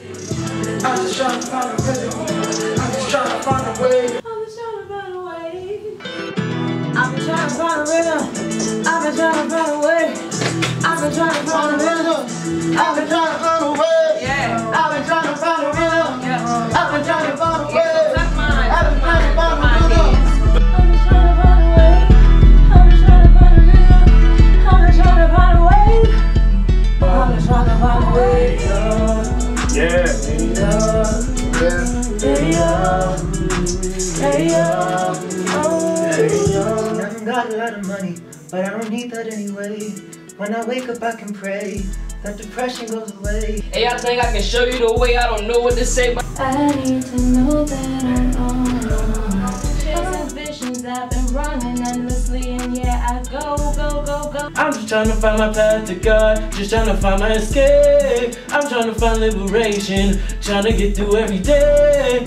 I'm just trying to find a rhythm. I'm just trying to find a way. I'm just trying to find a way. I've been trying to find a rhythm. I've been trying to find a way. I've been trying to find a rhythm. I've been trying to find a way. Yeah. Hey yo, hey yo, oh. I don't got a lot of money, but I don't need that anyway. When I wake up, I can pray that depression goes away. Hey, I think I can show you the way. I don't know what to say, but I need to know that I'm on. Running endlessly, and yeah, I go, go, go, go. I'm just trying to find my path to God, just trying to find my escape. I'm trying to find liberation, trying to get through every day.